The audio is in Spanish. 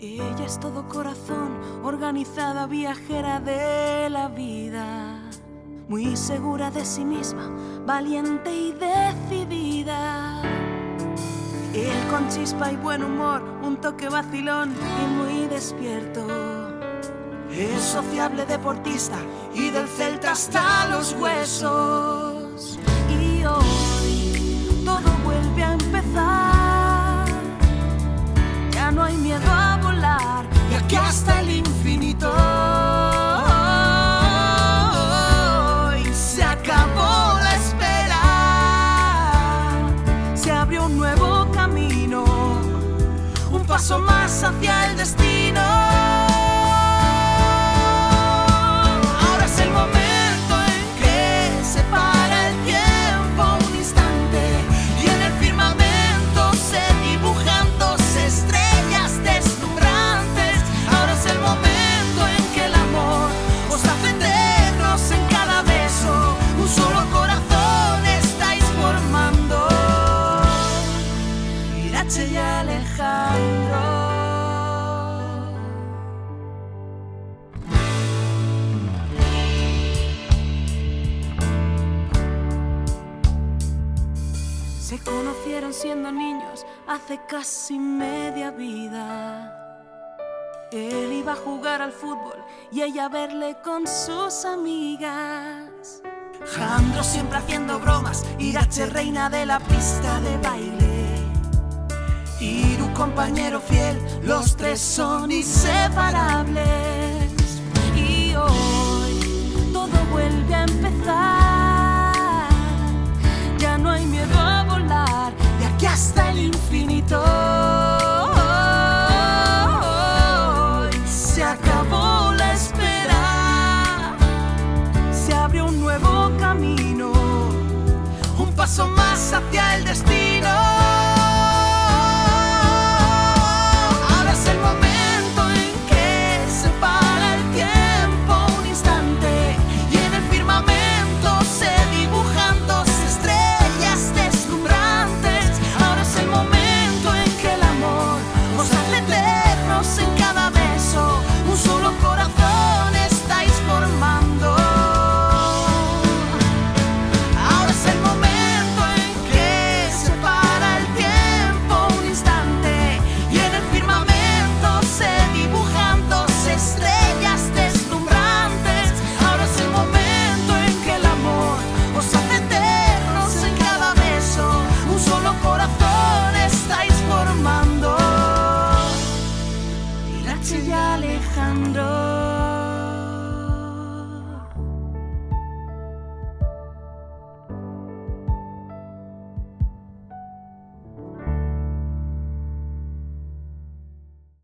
Ella es todo corazón, organizada viajera de la vida, muy segura de sí misma, valiente y decidida. Él con chispa y buen humor, un toque vacilón y muy despierto. Es sociable deportista y del celta hasta los huesos. Paso más hacia el destino. Irache y Alejandro. Se conocieron siendo niños hace casi media vida. Él iba a jugar al fútbol y ella a verle con sus amigas. Jandro siempre haciendo bromas, Irache reina de la pista de baile. Iru compañero fiel, los tres son inseparables. Y hoy todo vuelve a empezar. Ya no hay miedo a volar, de aquí hasta el infinito. Se acabó la espera, se abrió un nuevo camino, un paso más hacia el destino.